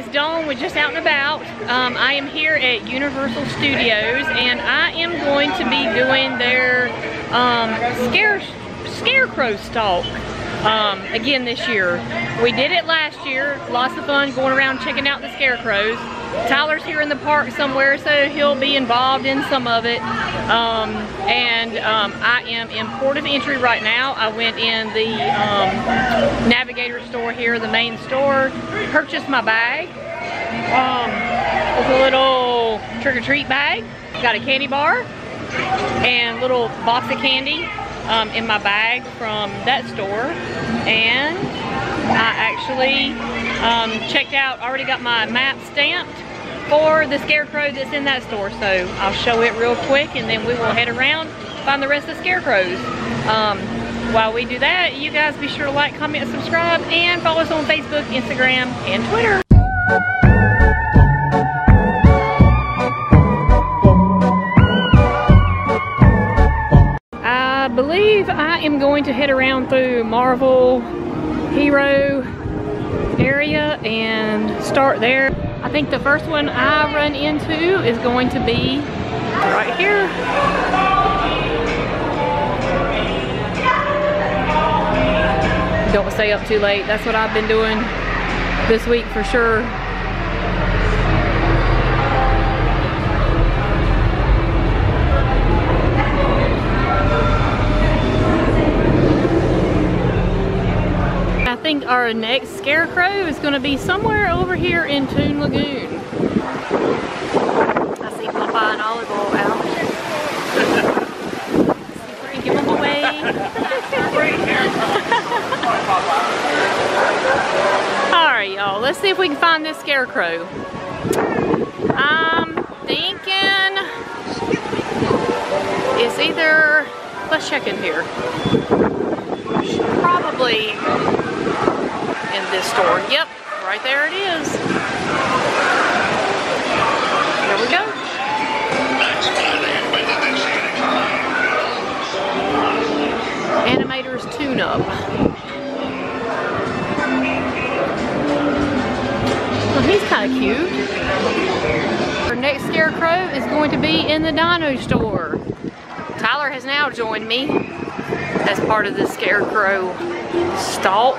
is Dawn with Just Out and About. Um, I am here at Universal Studios and I am going to be doing their um, scare, Scarecrow Stalk um, again this year. We did it last year, lots of fun going around checking out the scarecrows. Tyler's here in the park somewhere, so he'll be involved in some of it. Um, and um, I am in port of entry right now. I went in the um, Navigator store here, the main store, purchased my bag. Um, it's a little trick-or-treat bag. Got a candy bar and little box of candy um, in my bag from that store. And I actually um, checked out, already got my map stamped for the scarecrow that's in that store. So I'll show it real quick and then we will head around, find the rest of the scarecrows. Um, while we do that, you guys be sure to like, comment, subscribe, and follow us on Facebook, Instagram, and Twitter. I believe I am going to head around through Marvel Hero area and start there. I think the first one I run into is going to be right here. Don't stay up too late. That's what I've been doing this week for sure. Our next scarecrow is going to be somewhere over here in Toon Lagoon. I see Popeye and Olive Oyl out. see if give them away. Alright y'all, let's see if we can find this scarecrow. I'm thinking it's either, let's check in here. Probably this store. Yep, right there it is. Here we go. Animator's tune-up. Well, he's kind of cute. Our next scarecrow is going to be in the dino store. Tyler has now joined me as part of the scarecrow stalk.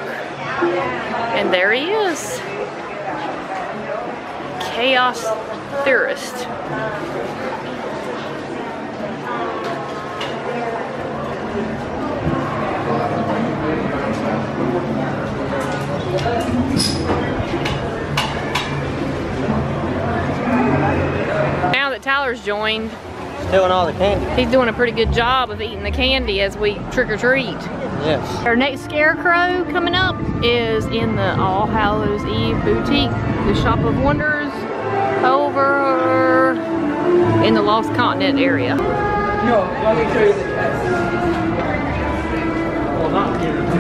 And there he is. Chaos Theorist. Now that Tyler's joined, Stealing all the candy. he's doing a pretty good job of eating the candy as we trick or treat. Yes. Our next scarecrow coming up is in the All Hallows Eve boutique, the Shop of Wonders over in the Lost Continent area. No, let me show you the test. Well, not here.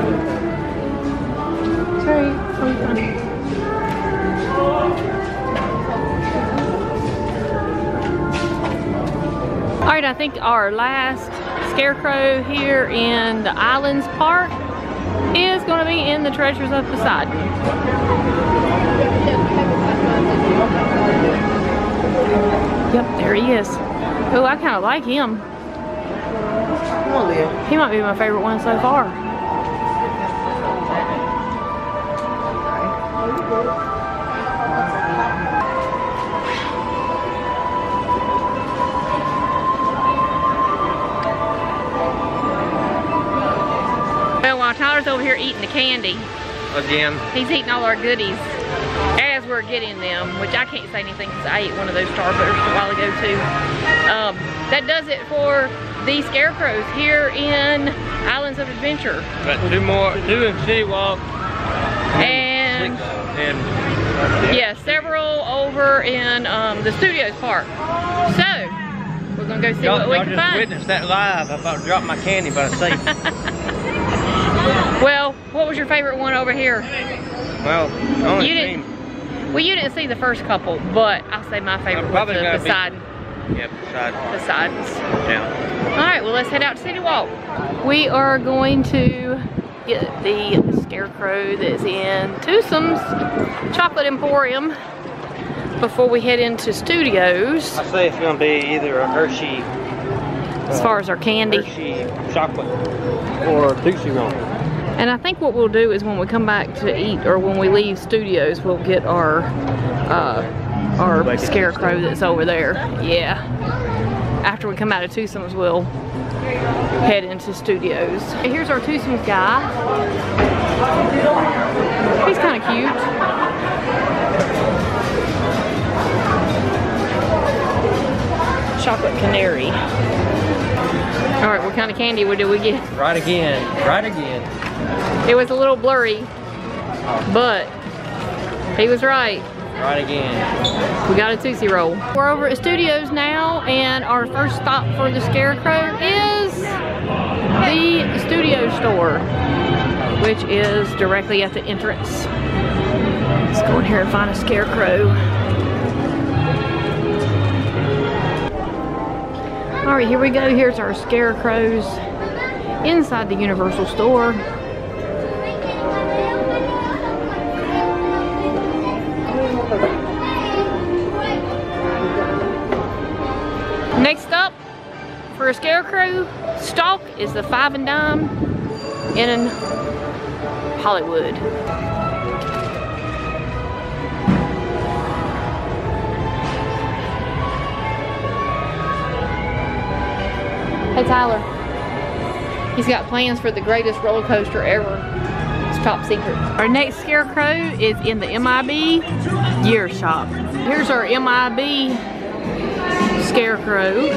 Think our last scarecrow here in the Islands Park is going to be in the Treasures of Poseidon. Yep, there he is. Oh, I kind of like him. Come on. He might be my favorite one so far. Tyler's over here eating the candy, Again. he's eating all our goodies as we're getting them, which I can't say anything because I ate one of those starbursts a while ago too. Um, that does it for the scarecrows here in Islands of Adventure. Got two more, two in City Walk. And and yeah, several over in um, the Studios Park. So, we're gonna go see what we can just find. witnessed that live. I about to drop my candy, but I saved. Well, what was your favorite one over here? Well, only You seen, didn't- Well, you didn't see the first couple, but I'll say my favorite was probably the Poseidon. yeah, beside, Poseidons. yeah. All right, well, let's head out to City Walk. We are going to get the scarecrow that's in Toothsome's Chocolate Emporium before we head into studios I say it's gonna be either a Hershey, as far as our candy. Uh, Hershey chocolate or Tootsie Roll. And I think what we'll do is when we come back to eat or when we leave studios, we'll get our uh, our Like scarecrow that's over there. Yeah. After we come out of Toothsome's, we'll head into studios. Here's our Toothsome's guy. He's kind of cute. Chocolate canary. All right, what kind of candy did we get? Right again, right again. It was a little blurry, but he was right. Right again. We got a Tootsie Roll. We're over at Studios now, and our first stop for the Scarecrow is the Studio Store, which is directly at the entrance. Let's go in here and find a Scarecrow. All right, here we go. Here's our Scarecrows inside the Universal Store. Next up, for a scarecrow stalk is the five and dime in Hollywood. Hey Tyler, he's got plans for the greatest roller coaster ever. It's top secret. Our next scarecrow is in the MIB gear shop. Here's our MIB scarecrow.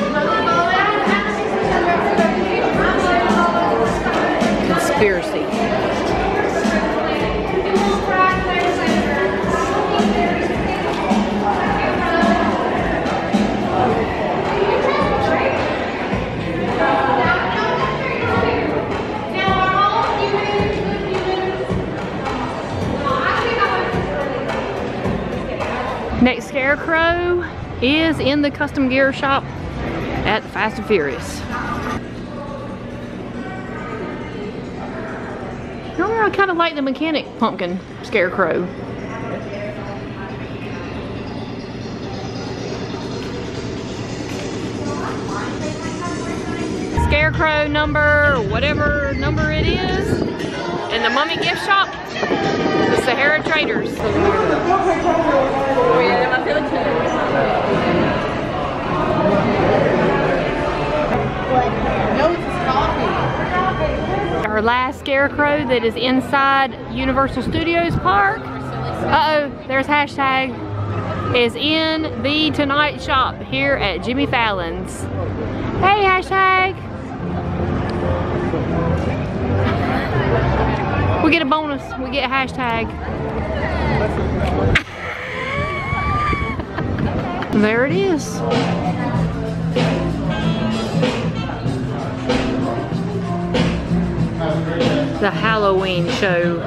Conspiracy. Next scarecrow is in the custom gear shop at Fast and Furious. Normally I kind of like the mechanic pumpkin scarecrow. Scarecrow number, whatever number it is, in the mummy gift shop, the Sahara Traders. Our last scarecrow that is inside Universal Studios Park. Uh-oh, there's hashtag. Is in the Tonight Shop here at Jimmy Fallon's. Hey, hashtag. We get a bonus. We get a hashtag. there it is. the Halloween show.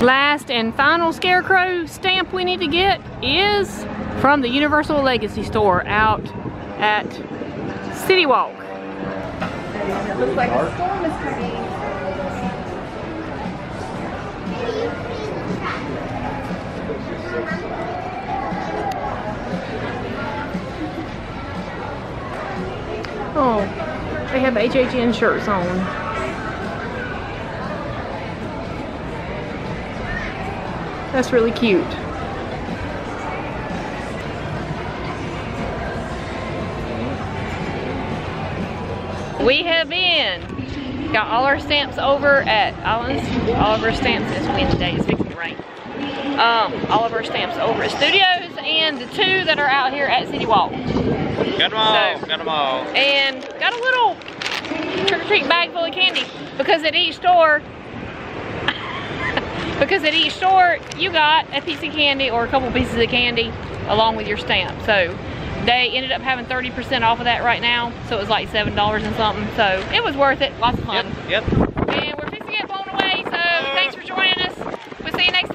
Last and final Scarecrow stamp we need to get is from the Universal Legacy store out at City Walk. Looks like a storm is coming. Oh, they have HHN shirts on. That's really cute. We have been. Got all our stamps over at Islands. All of our stamps, it's Wednesday, it's fixing to rain. Um, all of our stamps over at Studios and the two that are out here at City Walk. Got them all, So- got them all. and got a little trick-or-treat bag full of candy because at each store because at each store you got a piece of candy or a couple pieces of candy along with your stamp so they ended up having 30% off of that right now, so it was like $7 and something. So it was worth it, lots of fun. Yep, yep. And we're fixing blown away, so thanks for joining us. We'll see you next